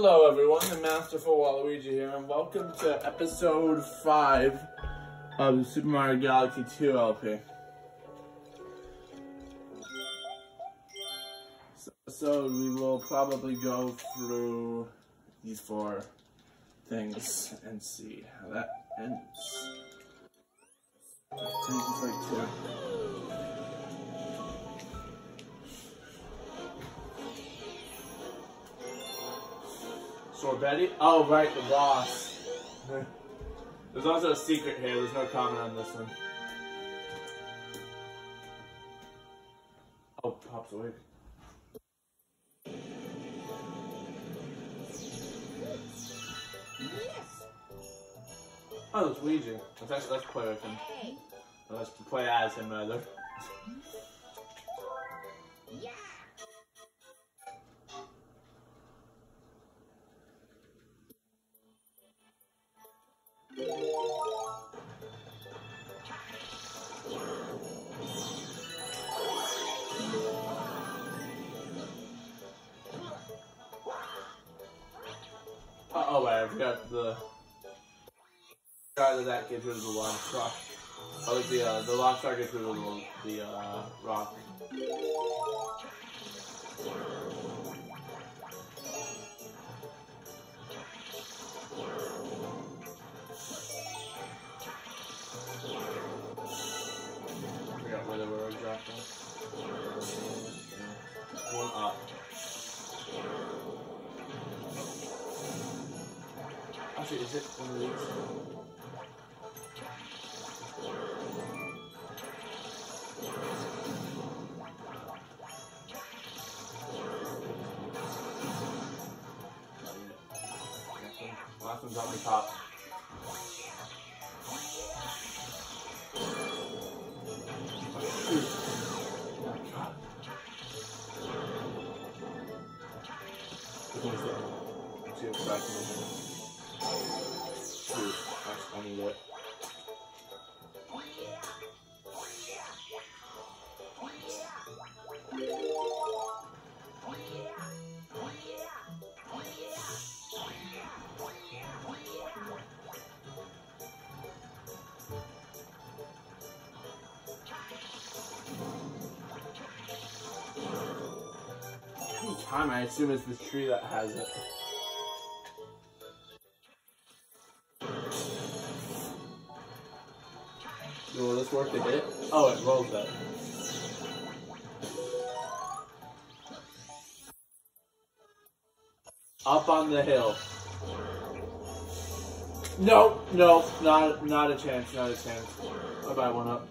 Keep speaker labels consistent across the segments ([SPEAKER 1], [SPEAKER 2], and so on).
[SPEAKER 1] Hello everyone, the Masterful Waluigi here, and welcome to episode 5 of the Super Mario Galaxy 2 LP. So, so we will probably go through these four things and see how that ends. Oh, right, the boss. There's also a secret here. There's no comment on this one. Oh, Pop's awake. Oh, it's Luigi. Let's, actually, let's play with him. Let's play as him, rather. Uh oh, wait, I forgot the. Sorry that that gets rid of the launch rock. Oh, the uh, the launch rock gets rid of the, the uh, rock. One up. Actually, is it one of these? Last one's on the top. Assume it's this tree that has it. Will this work to hit? Oh, it rolls that. Up on the hill. No, no, not not a chance, not a chance. I buy one up.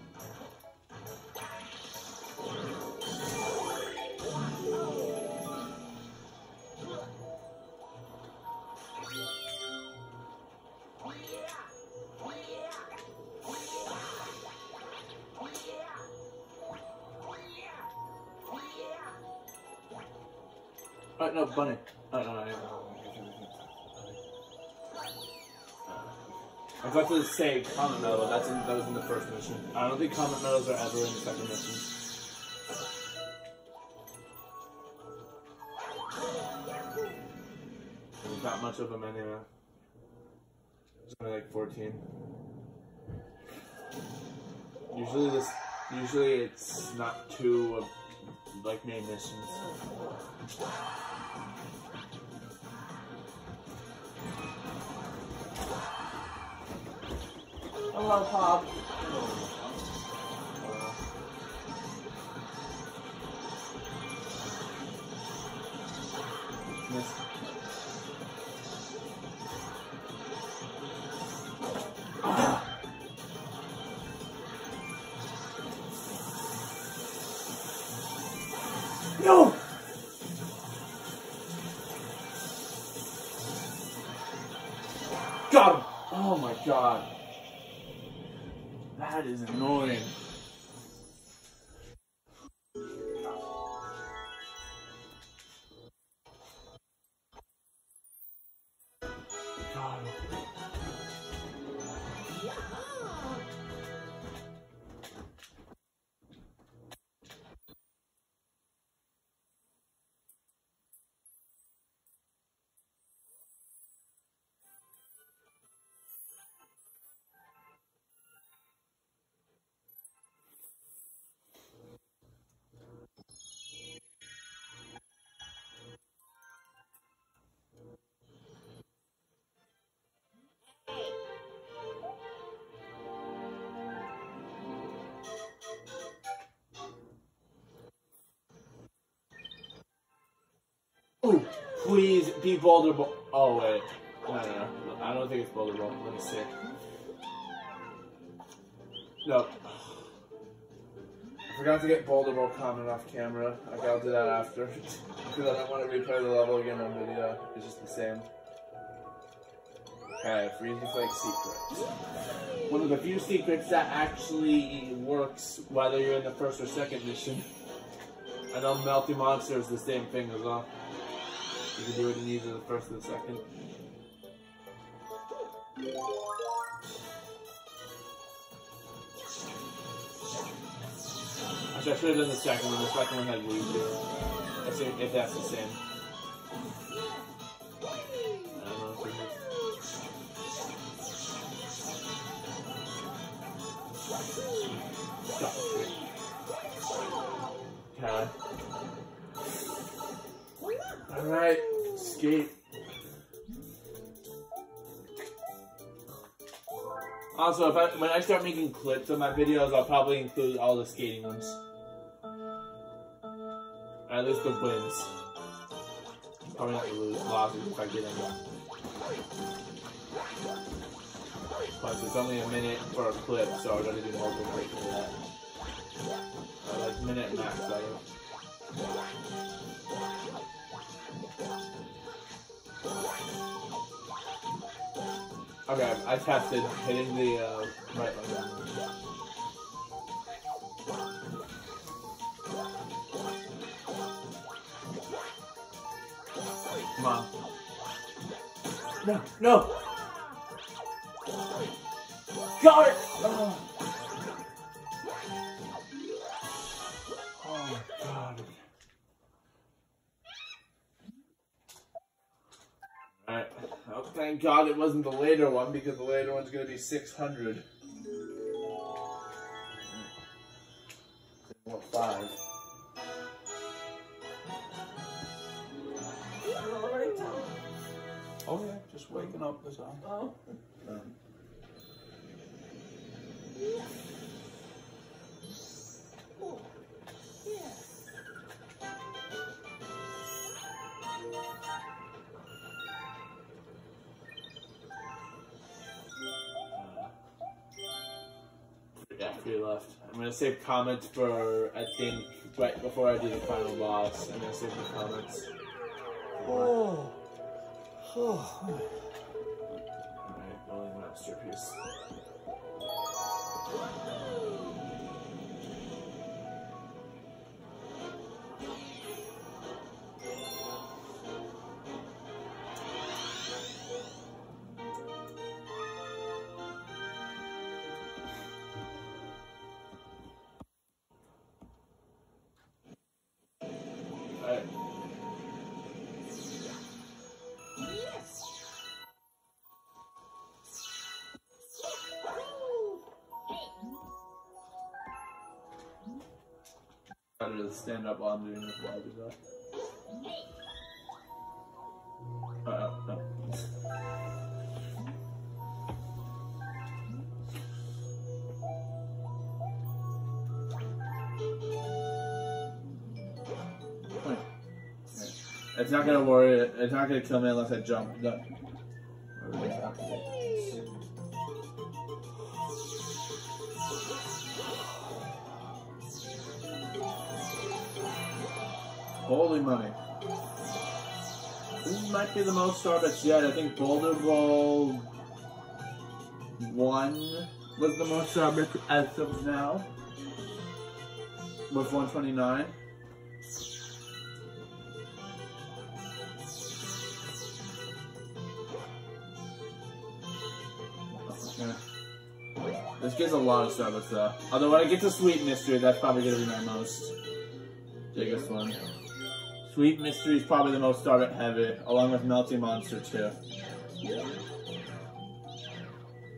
[SPEAKER 1] Say Comet Medal. That's in, that was in the first mission. I don't think Comet Medals are ever in the second mission. There's not much of them anyway. Only like 14. Usually this, usually it's not two of like main missions. Hello, Pop. No! Ooh, please be Boulder Bowl. Oh wait, no, no, no. I don't think it's Boulder Bowl. Let me see. No. I forgot to get Boulder Bowl comet off camera. I gotta do that after. Because I don't want to replay the level again on video. It's just the same. Okay, Freezy Flake secrets. One of the few secrets that actually works whether you're in the first or second mission. I know Melty Monster is the same thing as well. You can do it in either the first or the second. Actually, I should have done the second one. The second one had Luigi. If that's the same. Alright, skate. Also, if I, when I start making clips of my videos, I'll probably include all the skating ones. At least the wins. Probably not the losses if I get any. Plus, it's only a minute for a clip, so I gotta do multiple clips for that. Uh, like minute max, I guess. Okay, I tested hitting the uh, right button. Come on. No, no! Got it! Oh thank God it wasn't the later one because the later one's gonna be 600. What, five?
[SPEAKER 2] Oh yeah, just waking up is all.
[SPEAKER 3] Oh,
[SPEAKER 1] Um, yeah, three left. I'm gonna save comments for, I think, right before I do the final boss. I'm gonna save the comments.
[SPEAKER 2] Oh. Oh.
[SPEAKER 1] Alright, rolling masterpiece. Alright. To stand up while I'm doing this while I. Uh, no. It's not gonna worry. It's not gonna kill me unless I jump. No. Money. This might be the most Starbits yet. I think Boulder Bowl 1 was the most Starbits as of now. With 129. Okay. This gives a lot of Starbits though. Although when I get to Sweet Mystery, that's probably gonna be my most biggest one. Sweet Mystery is probably the most Starbit heavy, along with Melty Monster too.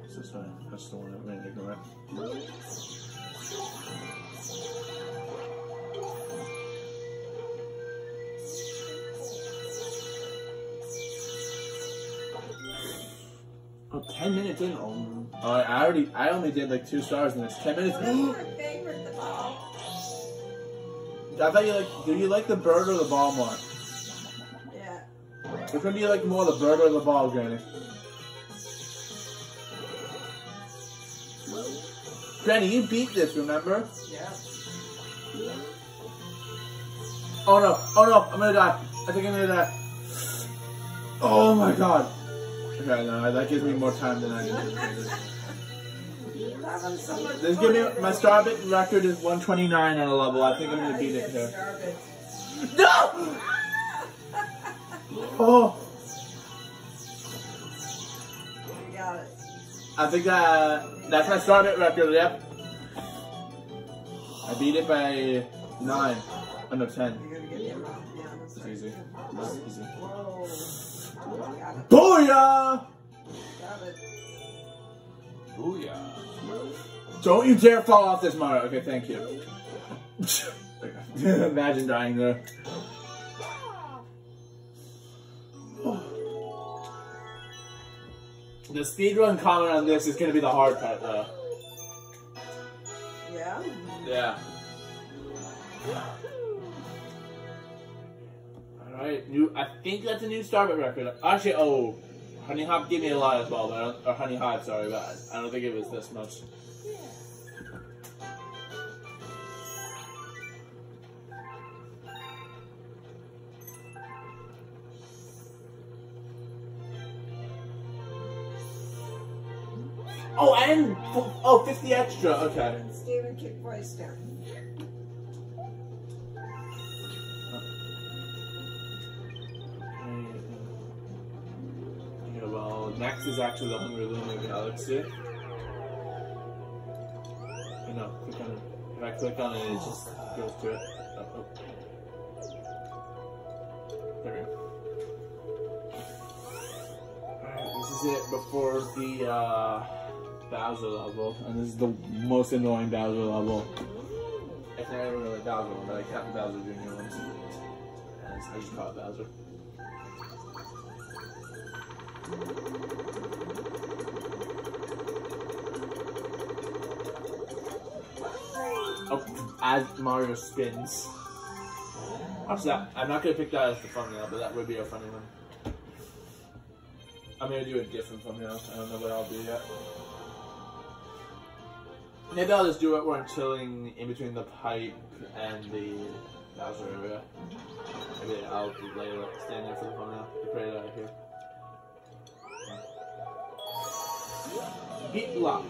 [SPEAKER 1] Is this one? That's the one that we're gonna ignore. Oh, 10 minutes in. Oh, I already, I only did like two stars in this. 10 minutes. I thought you like, do you like the bird or the ball more?
[SPEAKER 3] Yeah.
[SPEAKER 1] Which one do you like more, the bird or the ball, Granny? Granny, you beat this, remember?
[SPEAKER 3] Yeah.
[SPEAKER 1] Oh no, oh no, I'm gonna die. I think I'm gonna die. Oh my god. Okay, no, that gives me more time than I anticipated.
[SPEAKER 3] Having so much
[SPEAKER 1] This
[SPEAKER 3] fun
[SPEAKER 1] give me
[SPEAKER 3] at
[SPEAKER 1] my. Starbit record is 129 on a level. I think I'm gonna beat it here. No! Oh,
[SPEAKER 3] You got it.
[SPEAKER 1] I think that that's my Starbit record. Yep. I beat it by nine. Oh no, ten.
[SPEAKER 3] You're gonna get him out. Yeah, that's
[SPEAKER 1] It's easy. That's easy.
[SPEAKER 3] Whoa. Got it.
[SPEAKER 1] Booyah!
[SPEAKER 2] Booyah.
[SPEAKER 1] Don't you dare fall off this Mario. Okay, thank you. Imagine dying there. The speedrun comet on this is gonna be the hard part though.
[SPEAKER 3] Yeah.
[SPEAKER 1] Yeah. Alright, new I think that's a new Starbit record. Actually oh Honey Hop gave me a lot as well, but or Honey Hive, sorry, but I- don't think it was this much. Oh, and oh, 50 extra. Okay.
[SPEAKER 3] Voice down.
[SPEAKER 1] Next is actually the Hungry Luma Galaxy. You know, click on it. If I click on it, it just goes to it. Oh, oh. There we go. Alright, this is it before the uh, Bowser level, and this is the most annoying Bowser level. It's not even really Bowser one, but I kept the Bowser Jr. ones. And I just call it Bowser. Oh, as Mario spins. Watch that. I'm not gonna pick that as the thumbnail, but that would be a funny one. I'm gonna do a different thumbnail. I don't know what I'll do yet. Maybe I'll just do it where I'm chilling in between the pipe and the Bowser area. Maybe I'll later stand there for the thumbnail. Get right out here. Beat block.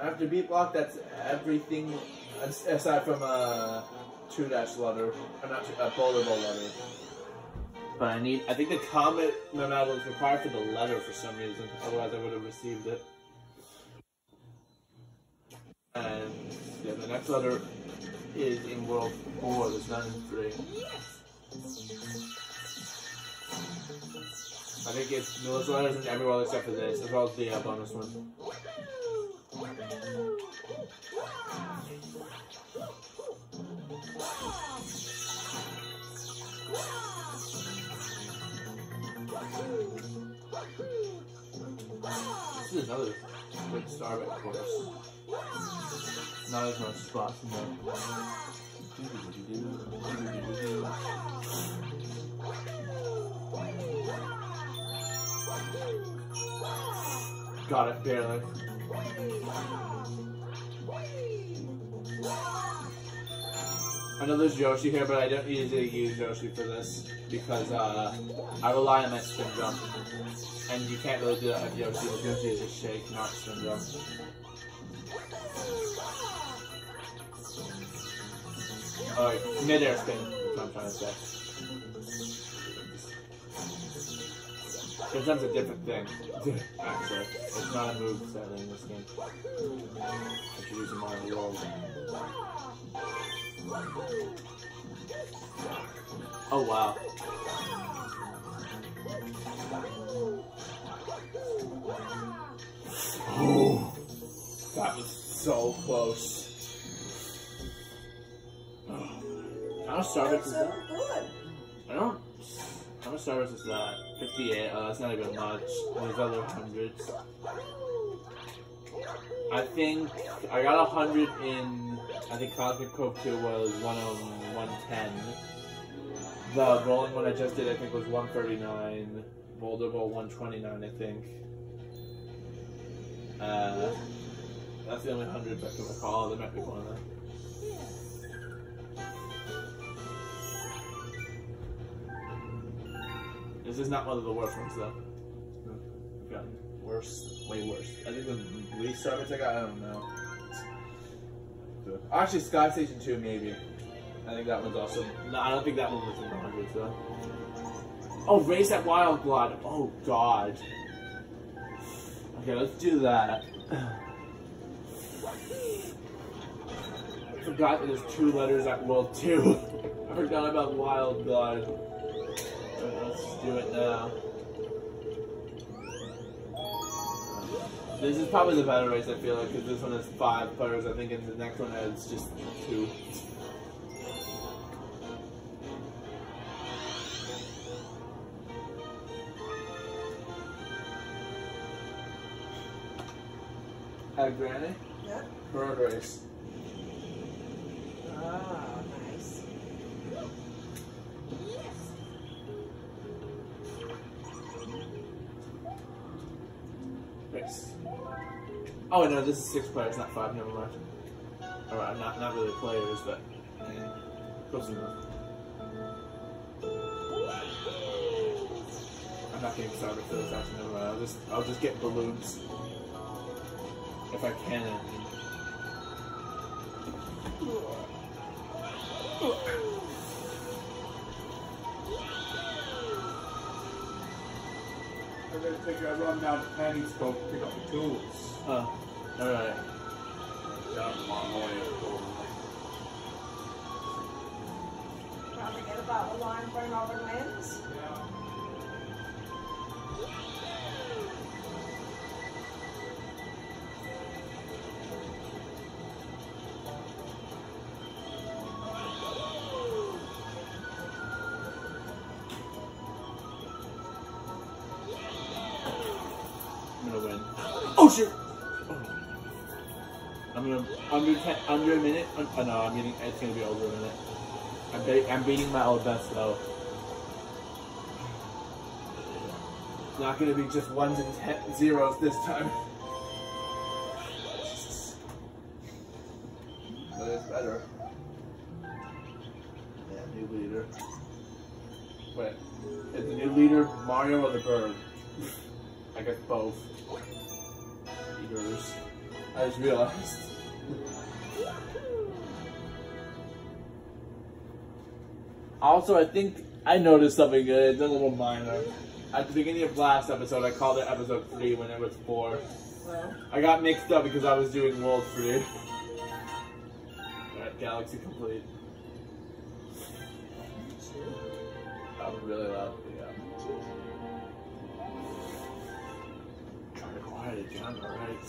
[SPEAKER 1] After beat block, that's everything aside from uh, a two dash letter, or not two, uh, a Boulder Bowl letter. But I need, I think the comet medal was required for the letter for some reason. Otherwise, I would have received it. And yeah, the next letter is in World Four. There's none in three. I think it's those letters in every except for this, as well as the uh, bonus one. This is another good Starbits course. Not as much spots in Got it, barely. I know there's Yoshi here, but I don't usually use Yoshi for this because uh, I rely on my spin jump. And you can't really do that with Yoshi. Yoshi is a shake, not spin jump. Alright, mid-air spin, is what I'm trying to say. Spin jump's a different thing, actually. It's not a move set in this game. Introducing Mario World. Oh wow. Oh, that was so close. Oh, How much Starbits
[SPEAKER 3] That's
[SPEAKER 1] is
[SPEAKER 3] so
[SPEAKER 1] that?
[SPEAKER 3] good.
[SPEAKER 1] I don't. How much Starbits is that? 58. Oh, that's not even much. There's other hundreds. I think I got a hundred in. I think Cosmic Cove 2 was one on 110. The rolling one I just did, I think, was 139. Boulder Bowl 129, I think. Uh, that's the only hundreds I can recall. There might be one of them. This is not one of the worst ones, though. I've gotten worse, way worse. I think the least service I got, I don't know. Actually, Sky Station 2, maybe. I think that one's also. No, I don't think that one was in the hundreds, though. Oh, raise that wild blood. Oh, God. Okay, let's do that. I forgot that there's two letters at World 2. I forgot about wild blood. Let's do it now. This is probably the better race, I feel like, because this one has five players, I think, and the next one has just two. At Granny?
[SPEAKER 3] Yep.
[SPEAKER 1] Bird race.
[SPEAKER 3] Oh
[SPEAKER 1] no, this is six players, not five. Never mind. All right, not not really players, but close enough. I'm not getting started for this. Actually, never mind. I'll just I'll just get balloons if I can. I mean.
[SPEAKER 2] I'm gonna take a run down to Penny's to pick up the tools.
[SPEAKER 1] Oh, all right.
[SPEAKER 2] Down tomorrow
[SPEAKER 3] get about a line burn over wins.
[SPEAKER 1] I'm gonna win. Oh shit! Under ten, under a minute. Oh no, I'm getting. It's gonna be over a minute. I'm be, I'm beating my old best though. It's not gonna be just ones and ten, zeros this time. Also, I think I noticed something good. It's a little minor. At the beginning of last episode, I called it episode 3 when it was 4.
[SPEAKER 3] Well,
[SPEAKER 1] I got mixed up because I was doing World 3. Alright, Galaxy complete. That was really loud. Yeah. To quiet it down, alright.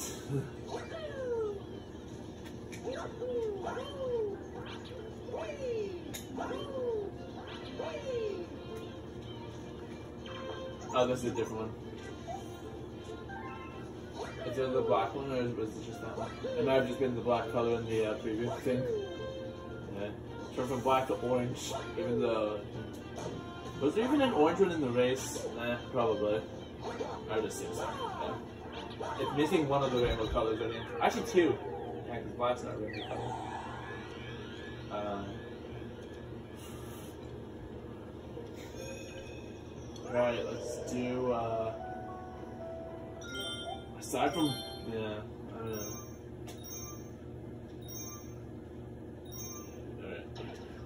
[SPEAKER 1] Oh, this is a different one. Is it the black one or was it just that one? It might have just been the black color in the uh, previous thing. Yeah. Turn from black to orange, even though. Was there even an orange one in the race? Eh, probably. I would assume so. Yeah. It's missing one of the rainbow colors. I mean, actually two. Yeah, because black's not a rainbow color. Um, Alright, let's do, uh, aside from, yeah, I don't know.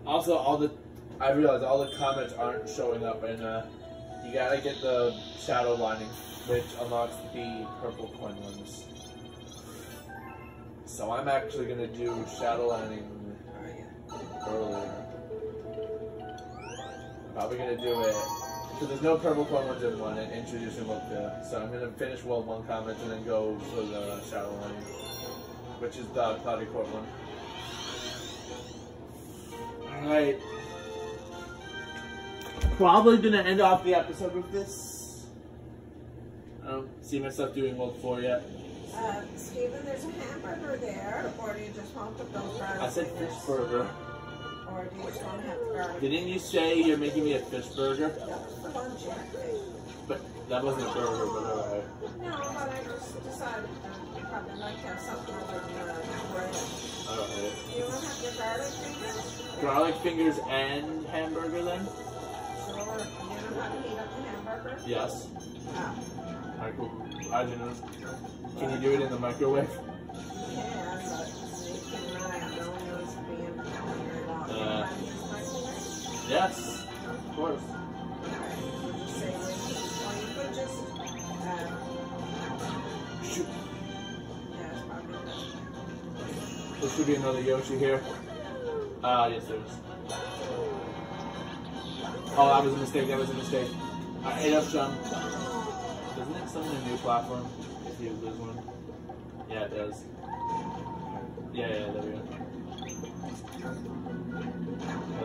[SPEAKER 1] Also, all the, I realize all the comets aren't showing up, and, uh, you gotta get the shadow lining, which unlocks the purple coin ones. So I'm actually gonna do shadow lining earlier. Probably gonna do it. So there's no purple coin ones in one and introducing World 2. So I'm gonna finish World 1 comets and then go for the Shadow Line, which is the Cloudy Court one. Alright. Probably gonna end off the episode with this. I don't see myself doing World 4 yet.
[SPEAKER 3] Uh, Steven, there's a hamburger there, or do you just want to put those?
[SPEAKER 1] I said fish
[SPEAKER 3] this?
[SPEAKER 1] burger.
[SPEAKER 3] Or do you just want to have garlic.
[SPEAKER 1] Didn't you say you're making me a fish burger?
[SPEAKER 3] That was for lunch, actually.
[SPEAKER 1] But that wasn't a burger, but alright.
[SPEAKER 3] No, but I just decided that probably like to have something other than uh.
[SPEAKER 1] Alright.
[SPEAKER 3] You want to have your garlic fingers?
[SPEAKER 1] Garlic fingers and hamburger then?
[SPEAKER 3] Sure. You know how to heat up the hamburger?
[SPEAKER 1] Yes.
[SPEAKER 3] Ah,
[SPEAKER 1] Alright, cool. I know. Can you do it in the microwave?
[SPEAKER 3] yeah,
[SPEAKER 1] Uh.
[SPEAKER 3] how to use the microwave?
[SPEAKER 1] Yes. Of course.
[SPEAKER 3] Alright, would you say wait, or you could just, uh,
[SPEAKER 1] Shoot.
[SPEAKER 3] yeah, it's probably the best way.
[SPEAKER 1] There should be another Yoshi here. Ah, yes there is. Oh, that was a mistake, that was a mistake. I ate up some. Doesn't it summon a new platform if you lose one? Yeah, it does. Yeah, yeah, there we go.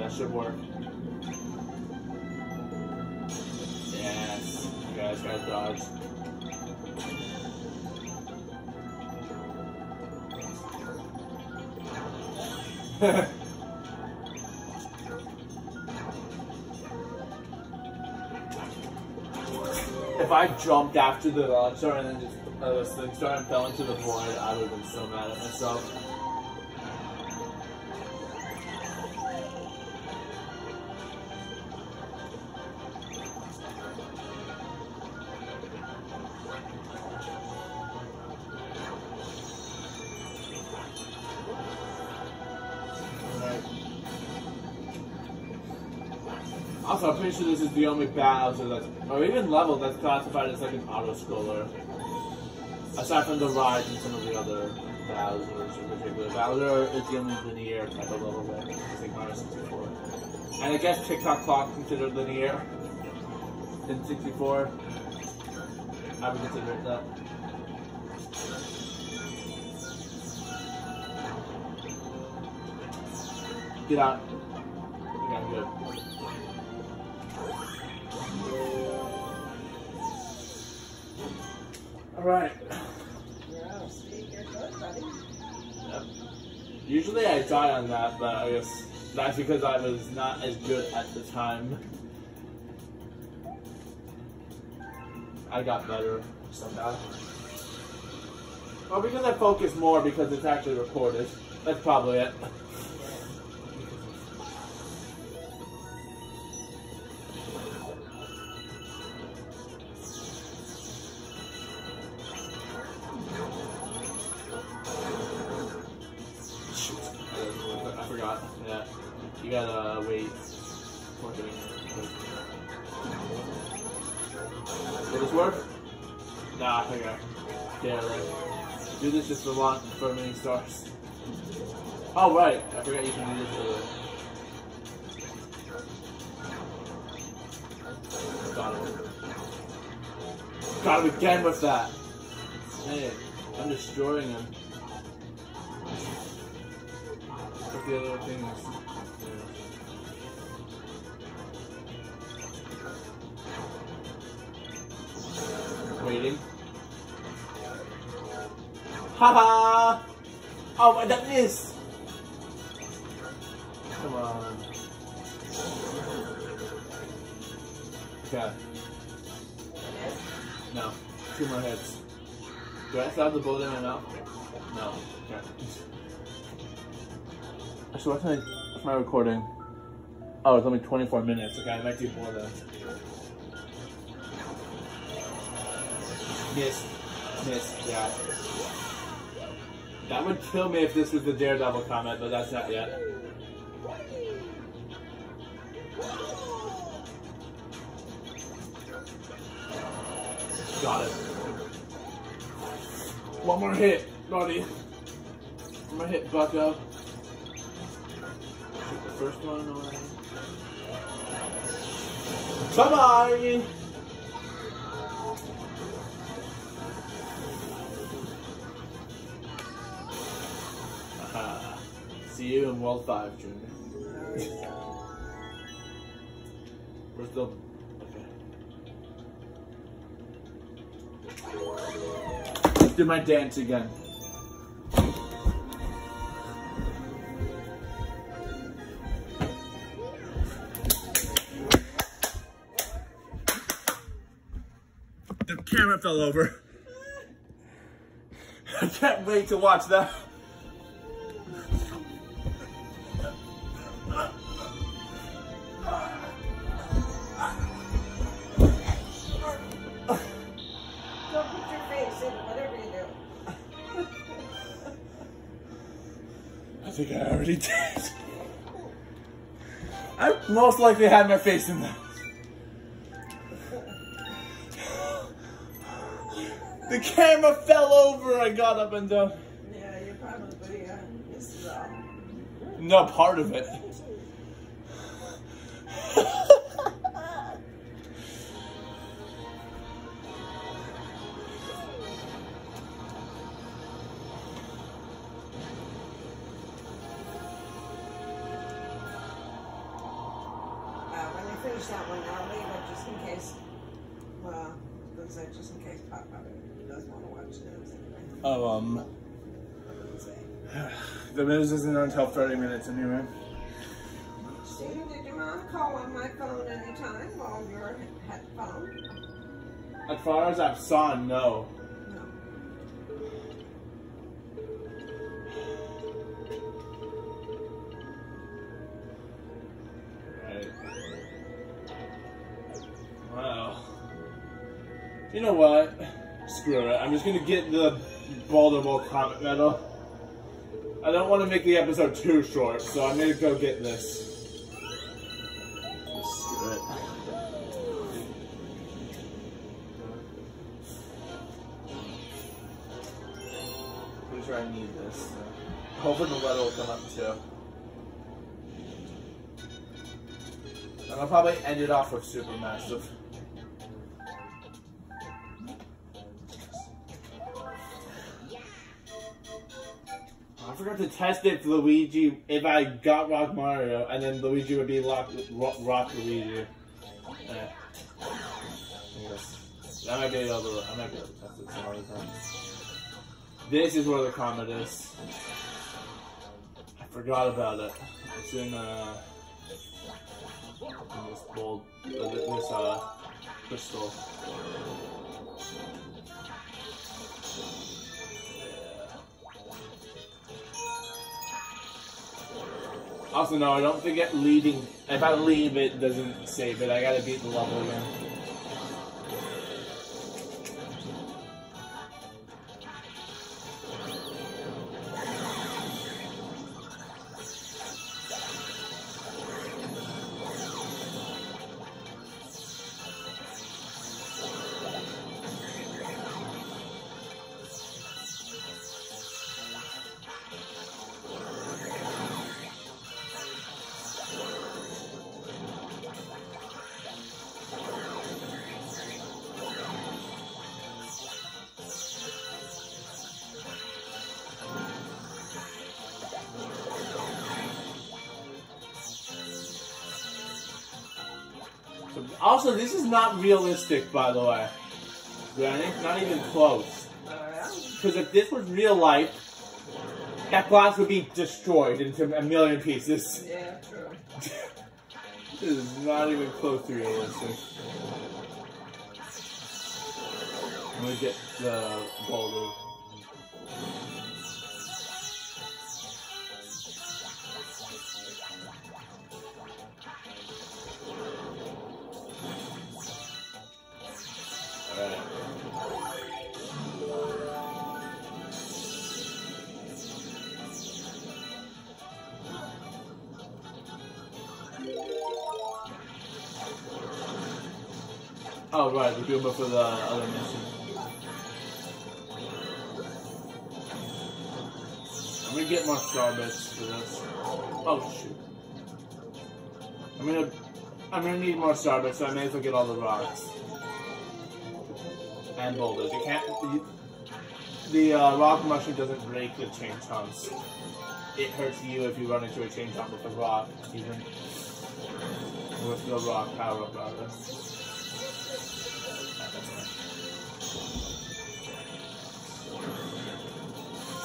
[SPEAKER 1] That should work. Yes. You guys gotta dodge. if I jumped after the launcher and then just uh, thing started and fell into the void, I would have been so mad at myself. This is the only Bowser that's, or even level that's classified as like an auto scroller. Aside from the ride and some of the other Bowsers in particular. Bowser is the only linear type of level that I think Mario 64. And I guess Tick Tock Clock considered linear in 64. I would consider it that. Get out. Yep. Usually I die on that, but I guess that's because I was not as good at the time. I got better somehow. Or because I focus more because it's actually recorded. That's probably it. For one for many stars. Oh right, I forgot you can this for Got it. Got him again with that. Hey, I'm destroying him. The other? Waiting. Haha! Oh, my that is! Come on. Okay. No. Two more hits. Do I still have the bullet in my mouth? No. Okay. So what's my, what's my recording? Oh, it's only 24 minutes. Okay, I might do more then. Miss. Miss. Yeah. That would kill me if this was the Daredevil comet, but that's not yet. Got it. One more hit, buddy. One more hit, Bucko. Shoot the first one away. Bye See you in World 5, Junior. We're still... Okay. Let's do my dance again. The camera fell over. I can't wait to watch that. Think I already did. I most likely had my face in that. The camera fell over. I got up and down.
[SPEAKER 3] Yeah, you probably uh, missed it all.
[SPEAKER 1] No part of it. Until 30 minutes anyway.
[SPEAKER 3] See, my phone anytime while you're at phone?
[SPEAKER 1] As far as I saw, no.
[SPEAKER 3] No.
[SPEAKER 1] Right. Wow. You know what? Screw it. I'm just gonna get the Baltimore comet medal. I don't want to make the episode too short, so I'm gonna go get this. It. Pretty sure I need this. So. Hopefully the letter will come up too. And I'll probably end it off with Supermassive. Forgot to test if Luigi, if I got Rock Mario, and then Luigi would be Rock, Rock, Rock Luigi. Eh. Yes. That might be the other, I might be able to test it some other time. This is where the comet is. I forgot about it. It's in, uh, in this gold, uh, this, uh, crystal. Also, no, I don't forget leading. If I leave, it doesn't save it. I gotta beat the level again. Also, this is not realistic, by the way. Granny, not even close. Because if this was real life, that glass would be destroyed into a million pieces.
[SPEAKER 3] Yeah, true.
[SPEAKER 1] this is not even close to realistic. I'm gonna get the boulder. Goomba for the other mission. I'm gonna get more star bits for this. Oh, shoot. I'm gonna, I'm gonna need more star bits, so I may as well get all the rocks. And boulders. You can't, you, the uh, rock mushroom doesn't break the chain chomps. It hurts you if you run into a chain chomp with a rock, even with the rock power up rather.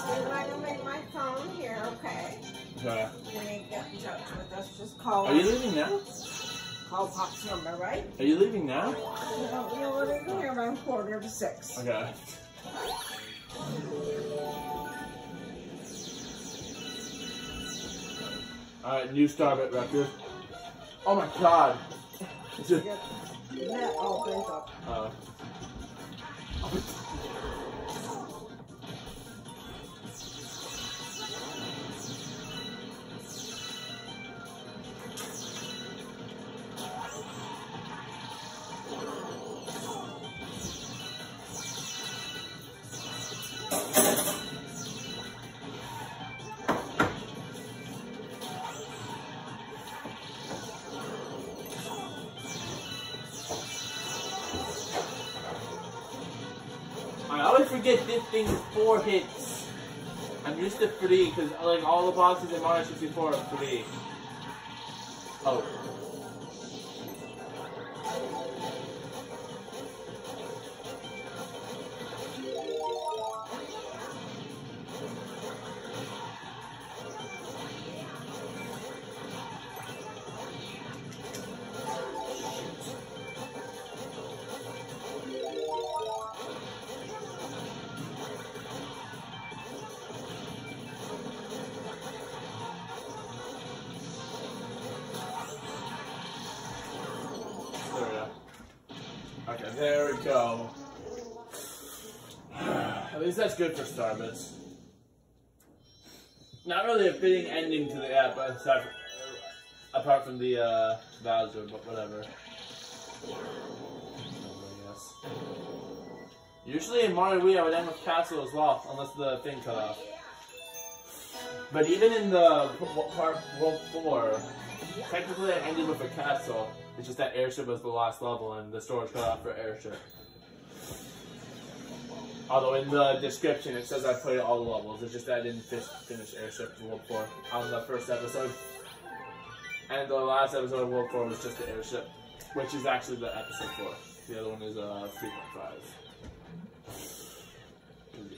[SPEAKER 3] I'm gonna make my phone here, okay?
[SPEAKER 1] Okay.
[SPEAKER 3] You need to get in touch with us. Just call
[SPEAKER 1] Are you leaving now?
[SPEAKER 3] call Pop's number, right?
[SPEAKER 1] Are you leaving now?
[SPEAKER 3] Know, we're leaving here around quarter to six.
[SPEAKER 1] Okay. Alright, new Starbit record. Oh my god!
[SPEAKER 3] Get that all bent up.
[SPEAKER 1] Uh, because like all the bosses in Mario 64 are three. Oh. Aside from, apart from the uh, Bowser, but whatever. Usually in Mario Wii, I would end with Castle as well, unless the thing cut off. But even in the part World 4, technically I ended with a castle. It's just that airship was the last level and the storage cut off for airship. Although in the description it says I played all the levels, it's just that I didn't finish airship World 4 on the first episode. And the last episode of World 4 was just the airship, which is actually the episode 4. The other one is uh, 3.5.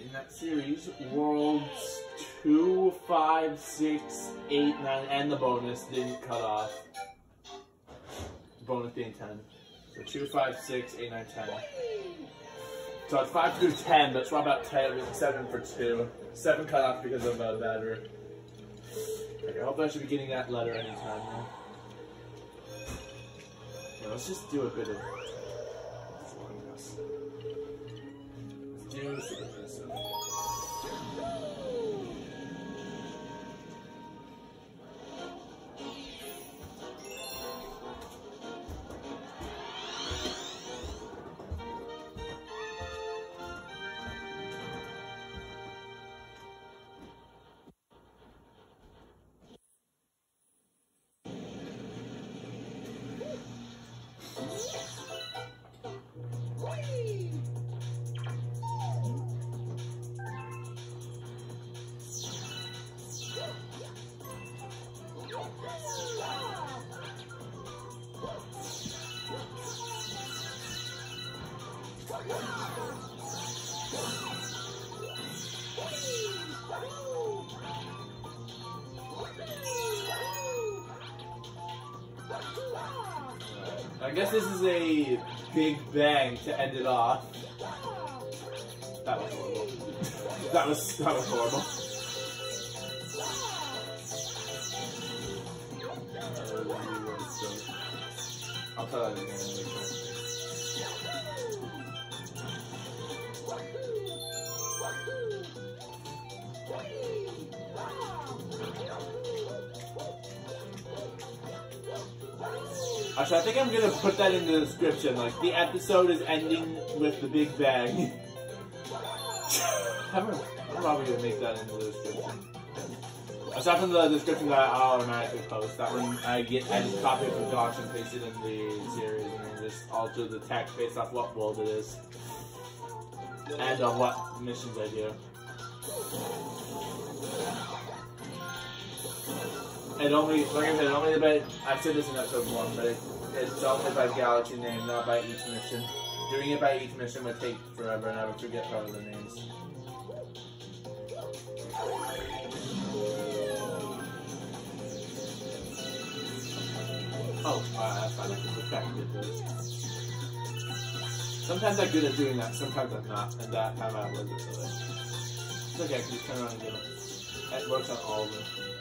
[SPEAKER 1] In that series, Worlds 2, 5, 6, 8, 9, and the bonus didn't cut off. Bonus being 10. So 2, 5, 6, 8, 9, 10. So it's 5 through 10, but swap out 10, 7 for 2. 7 cut off because of uh, battery. Okay, hopefully I should be getting that letter anytime now. Let's just do a bit of. Let's do. A big bang to end it off. That was horrible. that was that was horrible. I'll tell that again. Actually, I think I'm gonna put that in the description. Like, the episode is ending with the Big Bang. I'm probably gonna make that in the description. Aside from the description that I automatically post, that one I get I just copy it from Josh and paste it in the series, and then just alter the text based off what world it is, and on what missions I do. It only, like I said, only about, I said this in episode one, but it, it's only by galaxy name, not by each mission. Doing it by each mission would take forever, and I would forget part of the names. Oh. I back get those. Sometimes I'm good at doing that, sometimes I'm not, and that time I wasn't so It's okay, I can just turn around and do it. It works on all of them.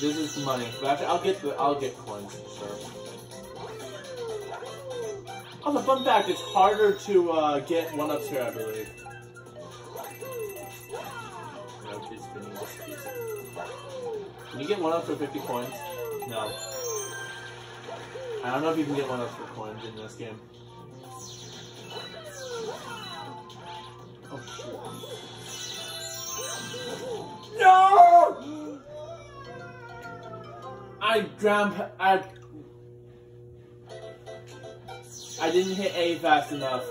[SPEAKER 1] This is money. But I'll get the I'll get coins sure. Oh, the fun fact: it's harder to uh, get one ups here, I believe. Can you get one up for 50 coins? No. I don't know if you can get one up for coins in this game. I jump. I. I didn't hit A fast enough.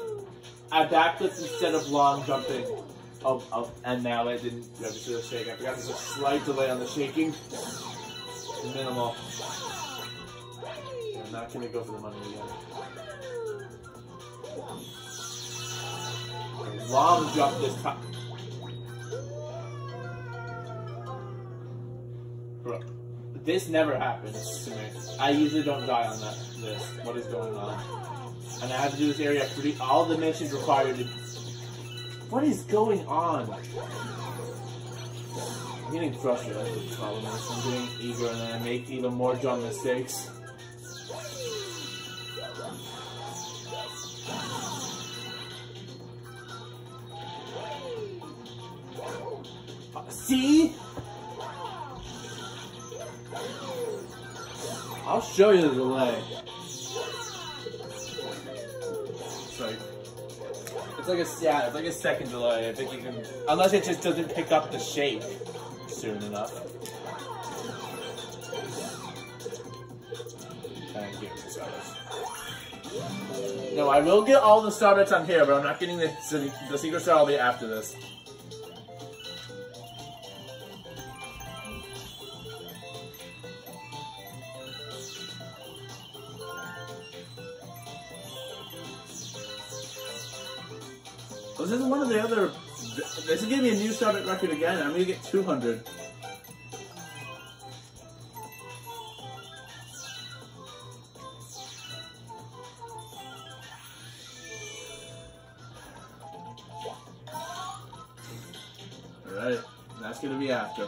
[SPEAKER 1] I backflipped instead of long jumping. Oh, oh, and now I didn't register the shake. I forgot there's a slight delay on the shaking. Minimal. I'm not gonna go for the money again. Long jump this time. This never happens to me. I usually don't die on that. This. What is going on? And I have to do this area pretty. All the missions require to. What is going on? I'm getting frustrated. What the problem. I'm getting eager and I make even more dumb mistakes. Show you the delay. Sorry. It's like a yeah, it's like a second delay. I think you can unless it just doesn't pick up the shape soon enough. Thank you, No, I will get all the Stardust on here, but I'm not getting the, the Secret Star I'll be after this. This is one of the other. This is gonna be a new Stardust record again. I'm gonna get 200. Alright, that's gonna be after.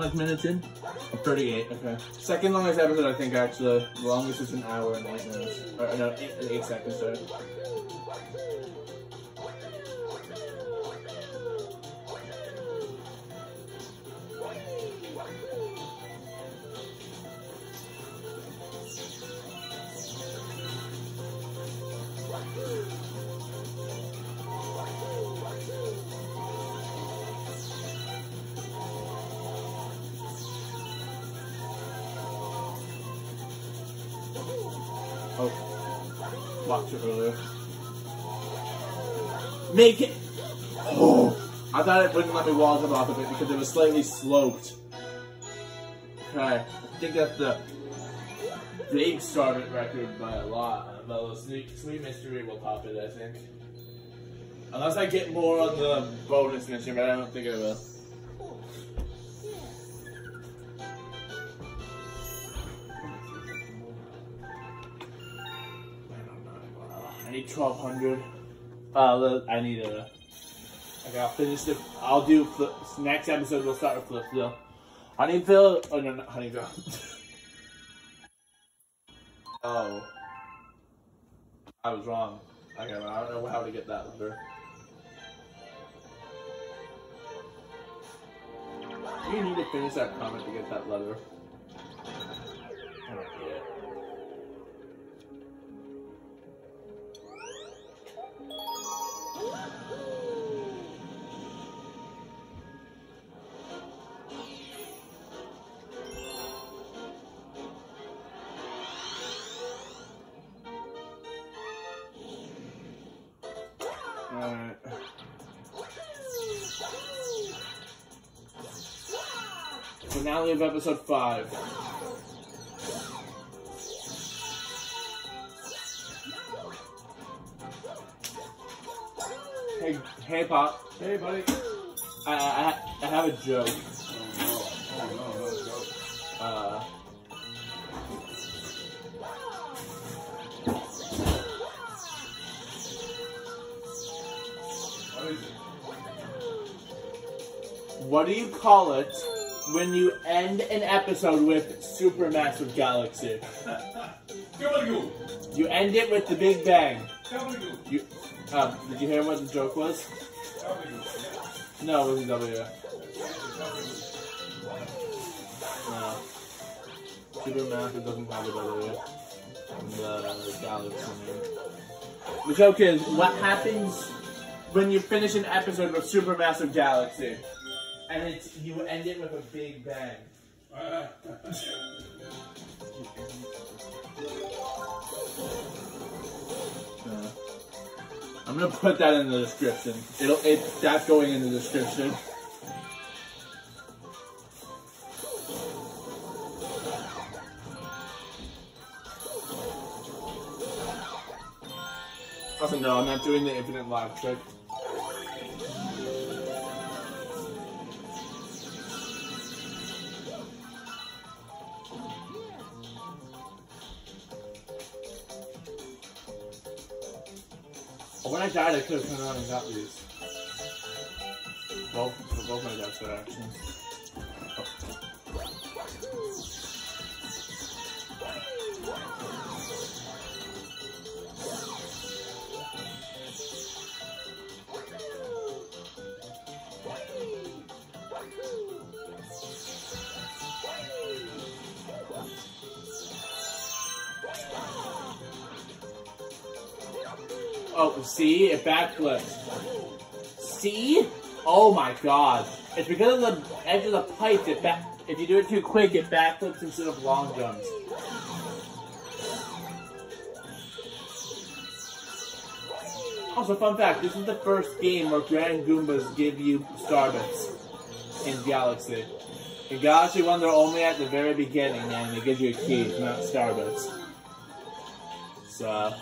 [SPEAKER 1] Much minutes in? 38, okay. Second longest episode, I think, actually. The longest is an hour and 8 minutes. Or, no, 8, eight seconds, sorry. Make it! Oh! I thought it wouldn't let me wall jump off of it because it was slightly sloped. Okay. I think that's the big started record by a lot. But Sweet, Sweet Mystery will top it, I think. Unless I get more on the bonus mission, but I don't think I will. I need 1200. Uh, I need a. I gotta finish the. I'll do flip. Next episode, we'll start with Flipsville. Honeyville. Oh, no, not Honeyville. oh. I was wrong. Okay, I don't know how to get that letter. You need to finish that comet to get that letter? I don't get it. Finale of episode five. Hey, hey, Pop.
[SPEAKER 2] Hey, buddy.
[SPEAKER 1] I, I, I have a joke.
[SPEAKER 2] Oh no. Oh no, let's.
[SPEAKER 1] Uh,
[SPEAKER 2] What is it?
[SPEAKER 1] what do you call it when you end an episode with Supermassive Galaxy? You end it with the Big Bang. You, um, did you hear what the joke was? No, it wasn't W. No. Supermassive doesn't have a W. The galaxy name. The joke is, what happens when you finish an episode with Supermassive Galaxy? And it's you end it with a Big Bang.
[SPEAKER 2] Uh,
[SPEAKER 1] I'm gonna put that in the description. It'll it that's going in the description. Also, no, I'm not doing the infinite live trick. When I could have turned around and got these. Both, for both my deaths, there, actually. Oh, see? It backflips. See? Oh my god. It's because of the edge of the pipe that back if you do it too quick, it backflips instead of long jumps. Also, fun fact, this is the first game where Grand Goombas give you Starbits in Galaxy. In Galaxy 1, they're only at the very beginning, and it gives you a key, not Starbits. So...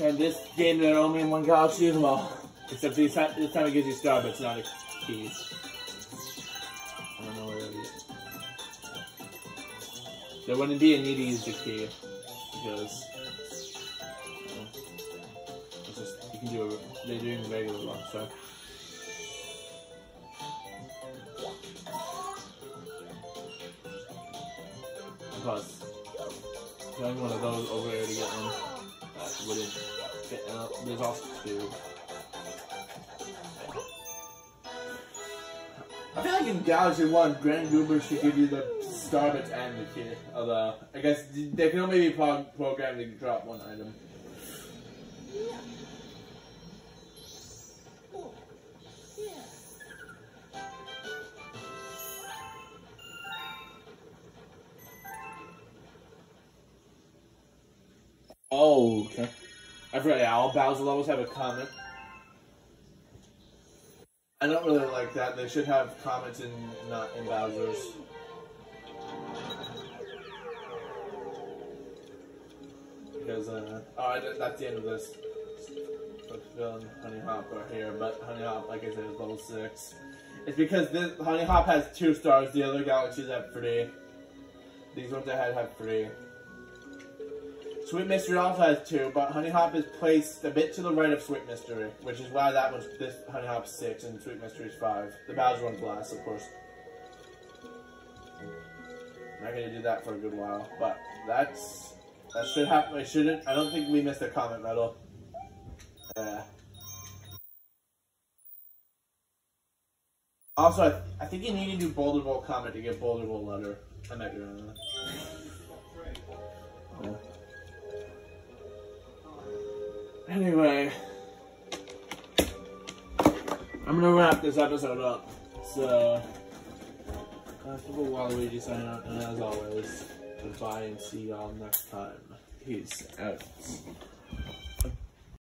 [SPEAKER 1] And this game are only in one galaxy as well. Except this time, this time it gives you star, but it's not a keys. I don't know where that is. There wouldn't be a need to use the key because it's just you can do it. They're doing the regular one, so. Plus, getting one of those over there to get one that wouldn't fit. There's also two. I feel like in Galaxy 1, Grand Goomba should give you the Starbits and the key. Although, I guess they can only be pro- programmed to drop one item. Oh, okay. I forgot, yeah, all Bowser levels have a comet. I don't really like that. They should have comets in not in Bowser's. Because, uh, oh, I, that's the end of this. And Honeyhop are here, but Honeyhop, like I said, is level 6. It's because this Honeyhop has two stars, the other galaxies have three. These ones I had have three. Sweet Mystery also has two, but Honeyhop is placed a bit to the right of Sweet Mystery, which is why that one's this Honeyhop's six and Sweet Mystery's five. The Bowser one's last, of course. I'm not gonna do that for a good while, but that's that should happen. I shouldn't. I don't think we missed a comet medal. Yeah. Uh. Also, I, I think you need to do Boulder Bowl comet to get Boulder Bowl letter. I might be wrong. Anyway, I'm gonna wrap this episode up. So, for Waluigi signing out, and as always, goodbye and see y'all next time. Peace out.